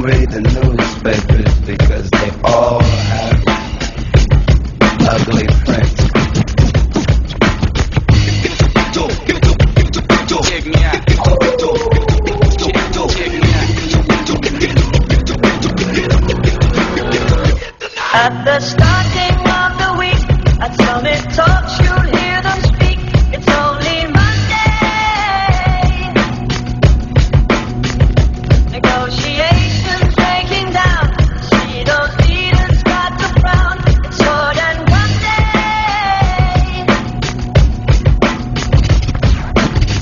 don't read the newspapers because they all have ugly print. At the starting